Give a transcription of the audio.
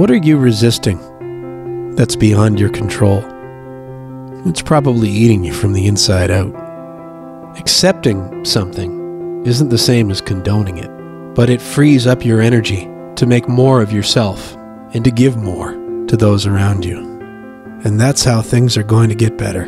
What are you resisting that's beyond your control? It's probably eating you from the inside out. Accepting something isn't the same as condoning it, but it frees up your energy to make more of yourself and to give more to those around you. And that's how things are going to get better.